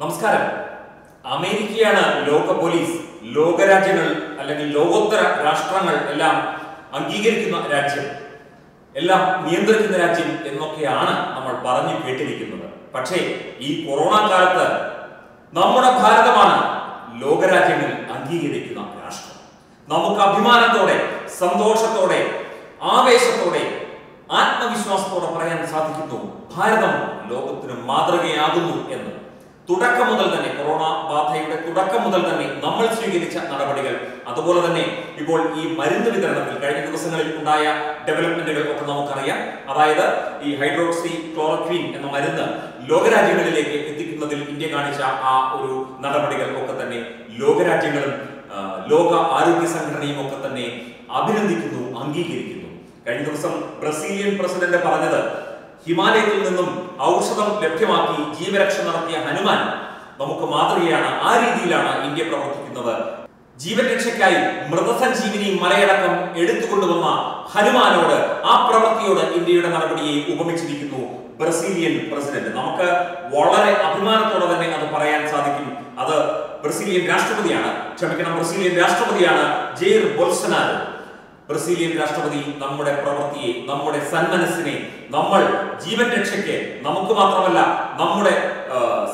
നമസ്കാരം. അമേരിക്കയാണ് ലോക പോലീസ് ലോകരാജ്യങ്ങൾ അല്ലെങ്കിൽ ലോകോത്തര രാഷ്ട്രങ്ങൾ എല്ലാം അംഗീകരിക്കുന്ന രാജ്യം. എല്ലാം നിയന്ത്രിക്കുന്ന രാജ്യം എന്നൊക്കെയാണ് നമ്മൾ പറഞ്ഞു കേട്ടിരിക്കുന്നത്. പക്ഷേ ഈ കൊറോണ കാലത്ത് നമ്മുടെ ഭാരതമാണ് ലോകരാജ്യങ്ങൾ അംഗീകരിക്കുന്ന രാഷ്ട്രം. നമുക്ക് അഭിമാനത്തോടെ സന്തോഷത്തോടെ ആവേശത്തോടെ ആത്മവിശ്വാസത്തോടെ പറയാൻ സാധിക്കുന്നു ഭാരതം ലോകത്തിന് മാതൃകയാകുന്നു എന്ന്. തുടക്കം മുതൽ തന്നെ കൊറോണ ബാധയുടെ തുടക്കം മുതൽ തന്നെ നമ്മൾ സ്വീകരിച്ച നടപടികൾ. അതുപോലെ തന്നെ ഇപ്പോൾ ഈ മരുന്ന് വിതരണത്തിൽ കഴിഞ്ഞ ദിവസങ്ങളിൽ ഉണ്ടായ ഡെവലപ്മെന്റുകൾ ഒക്കെ നമുക്കറിയാം. അതായത് ഈ ഹൈഡ്രോക്സി ക്ലോറക്വീൻ എന്ന മരുന്ന് ലോകരാജ്യങ്ങളിലേക്ക് എത്തിക്കുന്നതിൽ ഇന്ത്യ കാണിച്ച ആ ഒരു നടപടികൾ ഒക്കെ തന്നെ ലോകരാജ്യങ്ങളും ലോക ആരോഗ്യ സംഘടനയും ഒക്കെ തന്നെ അഭിനന്ദിക്കുന്നു അംഗീകരിക്കുന്നു. കഴിഞ്ഞ ദിവസം ബ്രസീലിയൻ പ്രസിഡന്റ് പറഞ്ഞത് ഹിമാലയത്തിൽ നിന്നും ഔഷധം ലഭ്യമാക്കി ജീവരക്ഷ നടത്തിയ ഹനുമാൻ നമുക്ക് മാതൃകയാണ്. ആ രീതിയിലാണ് ഇന്ത്യ പ്രവർത്തിക്കുന്നത്. ജീവൻ രക്ഷയ്ക്കായി മൃതസഞ്ജീവിനി മലയടക്കം എടുത്തുകൊണ്ടുവന്ന ഹനുമാനോട് ആ പ്രവൃത്തിയോട് ഇന്ത്യയുടെ നടപടിയെ ഉപമിച്ചിരിക്കുന്നു ബ്രസീലിയൻ പ്രസിഡന്റ്. നമുക്ക് വളരെ അഭിമാനത്തോടെ തന്നെ അത് പറയാൻ സാധിക്കും. അത് ബ്രസീലിയൻ രാഷ്ട്രപതിയാണ്. ക്ഷമിക്കണം ബ്രസീലിയൻ രാഷ്ട്രപതിയാണ് ജെയർ ബൊൽസനാരോ. ബ്രസീലിയൻ രാഷ്ട്രപതി നമ്മുടെ പ്രവൃത്തിയെ നമ്മുടെ സന്മനസ്സിനെ നമ്മൾ ജീവൻ രക്ഷയ്ക്ക് നമുക്ക് മാത്രമല്ല നമ്മുടെ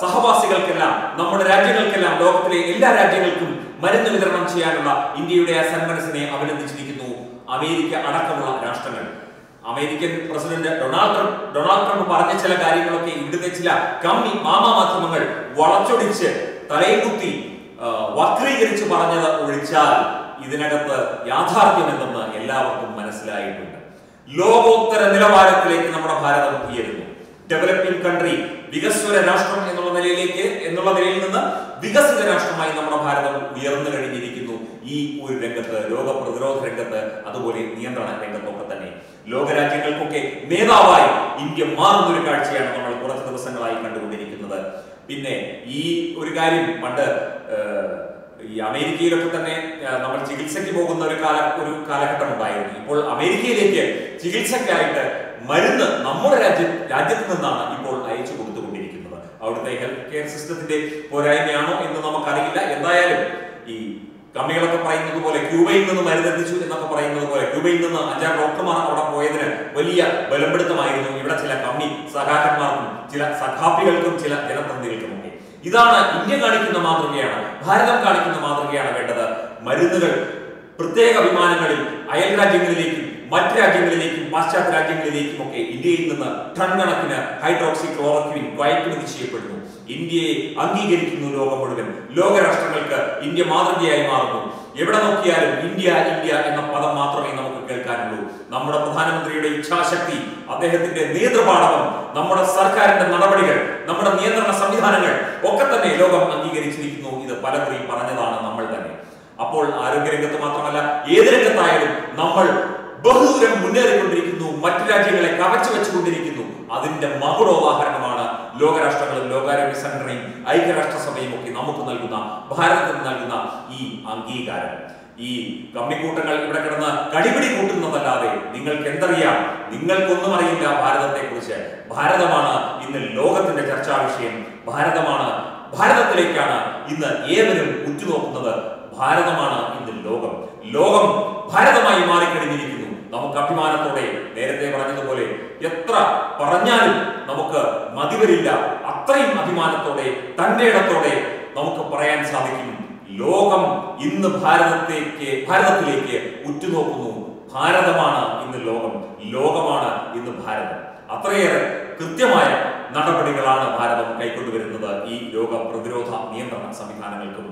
സഹവാസികൾക്കെല്ലാം നമ്മുടെ രാജ്യങ്ങൾക്കെല്ലാം ലോകത്തിലെ എല്ലാ രാജ്യങ്ങൾക്കും മരുന്ന് വിതരണം ചെയ്യാനുള്ള ഇന്ത്യയുടെ ആ സന്മനസ്സിനെ അഭിനന്ദിച്ചിരിക്കുന്നു അമേരിക്ക അടക്കമുള്ള രാഷ്ട്രങ്ങൾ. American president Donald Trump Donald Trump പറഞ്ഞ ചില കാര്യങ്ങളൊക്കെ ഇവിടുത്തെ ചില കമ്മി മാമാ മാധ്യമങ്ങൾ വളച്ചൊടിച്ച് തലയിൽ കുത്തി വക്രീകരിച്ച് പറഞ്ഞത് ഒഴിച്ചാൽ ഇതിനകത്ത് യാഥാർത്ഥ്യമെന്തെന്ന് എല്ലാവർക്കും മനസ്സിലായിട്ടുണ്ട്. ലോകോത്തര നിലവാരത്തിലേക്ക് നമ്മുടെ ഭാരതം ഉയരുന്നു. ഡെവലപ്പിംഗ് കൺട്രി വികസ്വര രാഷ്ട്രം എന്നുള്ള നിലയിലേക്ക് എന്നുള്ള നിലയിൽ നിന്ന് വികസിത രാഷ്ട്രമായി നമ്മുടെ ഭാരതം ഉയർന്നു കഴിഞ്ഞിരിക്കുന്നു. ഈ ഒരു രംഗത്ത് ലോക പ്രതിരോധ രംഗത്ത് അതുപോലെ നിയന്ത്രണ രംഗത്തൊക്കെ തന്നെ. ലോകരാജ്യങ്ങൾക്കൊക്കെ നേതാവായി ഇന്ത്യ മാറുന്ന ഒരു കാഴ്ചയാണ് നമ്മൾ കുറച്ച് ദിവസങ്ങളായി കണ്ടുകൊണ്ടിരിക്കുന്നത്. പിന്നെ ഈ ഒരു കാര്യം പണ്ട് ഈ അമേരിക്കയിലൊക്കെ തന്നെ നമ്മൾ ചികിത്സയ്ക്ക് പോകുന്ന ഒരു കാല ഒരു കാലഘട്ടം ഉണ്ടായിരുന്നു ഇപ്പോൾ അമേരിക്കയിലേക്ക് ചികിത്സയ്ക്കായിട്ട് മരുന്ന് നമ്മുടെ രാജ്യ രാജ്യത്ത് നിന്നാണ് ഇപ്പോൾ അയച്ചു കൊടുത്തുകൊണ്ടിരിക്കുന്നത്. അവിടുത്തെ ഹെൽത്ത് കെയർ സിസ്റ്റത്തിന്റെ പോരായ്മയാണോ എന്ന് നമുക്കറിയില്ല. എന്തായാലും ഈ കമ്മികളൊക്കെ പറയുന്നത് പോലെ ക്യൂബയിൽ നിന്ന് മരുന്നെത്തിച്ചു എന്നൊക്കെ പറയുന്നത് പോലെ ക്യൂബയിൽ നിന്ന് അഞ്ചാറ് ഡോക്ടർമാർ അവിടെ പോയതിന് വലിയ ബലപ്പെടുത്തമായിരുന്നു ഇവിടെ ചില കമ്മി സഖാക്കന്മാർക്കും ചില സഖാപ്പികൾക്കും ചില ജനപ്രതിനിധികൾക്കും ഇതാണ് ഇന്ത്യ കാണിക്കുന്ന മാതൃകയാണ് ഭാരതം കാണിക്കുന്ന മാതൃകയാണ് വേണ്ടത്. മരുന്നുകൾ പ്രത്യേക വിമാനങ്ങളിൽ അയൽ രാജ്യങ്ങളിലേക്കും മറ്റ് രാജ്യങ്ങളിലേക്കും പാശ്ചാത്യ രാജ്യങ്ങളിലേക്കും ഒക്കെ ഇന്ത്യയിൽ നിന്ന് ടൺ കണക്കിന് ഹൈഡ്രോക്സി ക്ലോറക്വിൻ കയറ്റുമതി ചെയ്യപ്പെടുന്നു ഇന്ത്യയെ അംഗീകരിക്കുന്നു ലോകം മുഴുവൻ. ലോകരാഷ്ട്രങ്ങൾക്ക് ഇന്ത്യ മാതൃകയായി മാറുന്നു. എവിടെ നോക്കിയാലും ഇന്ത്യ ഇന്ത്യ എന്ന പദം മാത്രമേ നമുക്ക് കേൾക്കാനുള്ളൂ നമ്മുടെ പ്രധാനമന്ത്രിയുടെ ഇച്ഛാശക്തി അദ്ദേഹത്തിന്റെ നേതൃപാടവം നമ്മുടെ സർക്കാരിന്റെ നടപടികൾ നമ്മുടെ നിയന്ത്രണ സംവിധാനങ്ങൾ ഒക്കെ തന്നെ ലോകം അംഗീകരിച്ചിരിക്കുന്നു. ഇത് പലകുറി പറഞ്ഞതാണ് നമ്മൾ തന്നെ. അപ്പോൾ ആരോഗ്യരംഗത്ത് മാത്രമല്ല ഏത് രംഗത്തായാലും നമ്മൾ ബഹുദൂരം മുന്നേറിക്കൊണ്ടിരിക്കുന്നു. മറ്റു രാജ്യങ്ങളെ കവച്ചു വെച്ചുകൊണ്ടിരിക്കുന്നു. അതിന്റെ മകുടോദാഹരണമാണ് ലോകരാഷ്ട്രങ്ങളും ലോകാരോഗ്യ സംഘടനയും ഐക്യരാഷ്ട്രസഭയും ഒക്കെ നമുക്ക് നൽകുന്ന ഭാരതത്തിന് നൽകുന്ന ഈ അംഗീകാരം. ഈ കമ്മിക്കൂട്ടങ്ങൾ ഇവിടെ കിടന്ന് കടിപിടി കൂട്ടുന്നതല്ലാതെ നിങ്ങൾക്ക് എന്തറിയാം നിങ്ങൾക്കൊന്നും അറിയില്ല ഭാരതത്തെ കുറിച്ച് ഭാരതമാണ് ഇന്ന് ലോകത്തിന്റെ ചർച്ചാ വിഷയം. ഭാരതമാണ് ഭാരതത്തിലേക്കാണ് ഇന്ന് ഏവരും ഉറ്റുനോക്കുന്നത്. ഭാരതമാണ് ഇന്ന് ലോകം. ലോകം ഭാരതമായി മാറിക്കഴിഞ്ഞിരിക്കുന്നു. നമുക്ക് അഭിമാനത്തോടെ നേരത്തെ പറഞ്ഞതുപോലെ എത്ര പറഞ്ഞാലും നമുക്ക് മതിവരില്ല. അത്രയും അഭിമാനത്തോടെ തന്റെ ഇടത്തോടെ നമുക്ക് പറയാൻ സാധിക്കും. ലോകം ഇന്ന് ഭാരതത്തേക്ക് ഭാരതത്തിലേക്ക് ഉറ്റുനോക്കുന്നു. ഭാരതമാണ് ഇന്ന് ലോകം. ലോകമാണ് ഇന്ന് ഭാരതം. അത്രയേറെ കൃത്യമായ നടപടികളാണ് ഭാരതം കൈക്കൊണ്ടുവരുന്നത് ഈ രോഗ പ്രതിരോധ നിയന്ത്രണ സംവിധാനങ്ങൾക്കും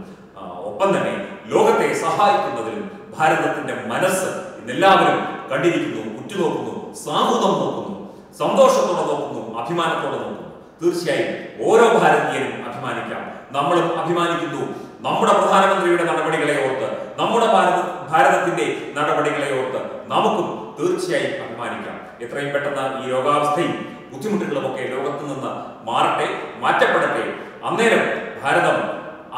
ഒപ്പം തന്നെ ലോകത്തെ സഹായിക്കുന്നതിലും ഭാരതത്തിന്റെ മനസ്സ് ഇന്നെല്ലാവരും കണ്ടിരിക്കുന്നു ഉറ്റുനോക്കുന്നു സാമൂഹം നോക്കുന്നു സന്തോഷത്തോടെ നോക്കുന്നു അഭിമാനത്തോടെ നോക്കുന്നു. തീർച്ചയായും ഓരോ ഭാരതീയനും അഭിമാനിക്കാം. നമ്മളും അഭിമാനിക്കുന്നു. നമ്മുടെ പ്രധാനമന്ത്രിയുടെ നടപടികളെ ഓർത്ത് നമ്മുടെ ഭാരത ഭാരതത്തിന്റെ നടപടികളെ ഓർത്ത് നമുക്കും തീർച്ചയായും അഭിമാനിക്കാം. എത്രയും പെട്ടെന്ന് ഈ രോഗാവസ്ഥയും ബുദ്ധിമുട്ടുകളുമൊക്കെ ലോകത്തു നിന്ന് മാറട്ടെ മാറ്റപ്പെടട്ടെ. അന്നേരം ഭാരതം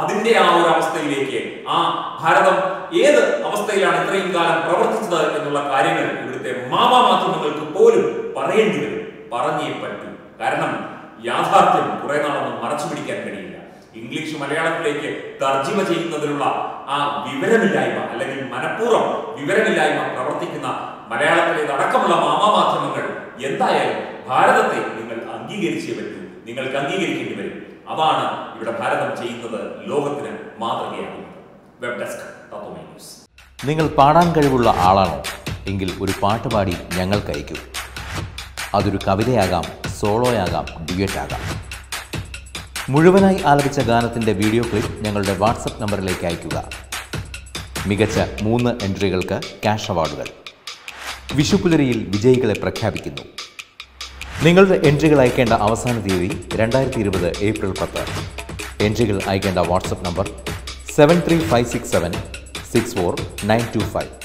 അതിന്റെ ആ ഒരു അവസ്ഥയിലേക്ക് ആ ഭാരതം ഏത് അവസ്ഥയിലാണ് ഇത്രയും കാലം പ്രവർത്തിച്ചത് എന്നുള്ള കാര്യങ്ങൾ ഇവിടുത്തെ മാമാധ്യമങ്ങൾക്ക് മാധ്യമങ്ങൾക്ക് പോലും പറയേണ്ടി വരും. പറഞ്ഞേ പറ്റൂ. കാരണം യാഥാർത്ഥ്യം കുറെ നാളൊന്നും മറച്ചു പിടിക്കാൻ കഴിയില്ല. ഇംഗ്ലീഷ് മലയാളത്തിലേക്ക് തർജിമ ചെയ്യുന്നതിനുള്ള ആ വിവരമില്ലായ്മ അല്ലെങ്കിൽ മനഃപൂർവം വിവരമില്ലായ്മ പ്രവർത്തിക്കുന്ന മലയാളത്തിലെ മലയാളത്തിലേതടക്കമുള്ള മാമാമാധ്യമങ്ങൾ എന്തായാലും ഭാരതത്തെ നിങ്ങൾ അംഗീകരിച്ചേ പറ്റൂ. നിങ്ങൾക്ക് അംഗീകരിക്കേണ്ടി വരും. അതാണ് ഇവിടെ ഭാരതം ചെയ്യുന്നത് ലോകത്തിന് മാതൃകയാകുന്നത്. വെബ് ഡെസ്ക് ന്യൂസ് നിങ്ങൾ പാടാൻ കഴിവുള്ള ആളാണോ? എങ്കിൽ ഒരു പാട്ട് പാടി ഞങ്ങൾക്ക് അയക്കൂ. അതൊരു കവിതയാകാം സോളോയാകാം ആകാം. മുഴുവനായി ആലപിച്ച ഗാനത്തിന്റെ വീഡിയോ ക്ലിപ്പ് ഞങ്ങളുടെ വാട്സപ്പ് നമ്പറിലേക്ക് അയയ്ക്കുക. മികച്ച മൂന്ന് എൻട്രികൾക്ക് ക്യാഷ് അവാർഡുകൾ. വിഷുപ്പുലരിയിൽ വിജയികളെ പ്രഖ്യാപിക്കുന്നു. നിങ്ങളുടെ എൻട്രികൾ അയക്കേണ്ട അവസാന തീയതി രണ്ടായിരത്തി ഇരുപത് ഏപ്രിൽ പത്ത്. എൻട്രികൾ അയക്കേണ്ട WhatsApp number seven three five six seven six four nine two five.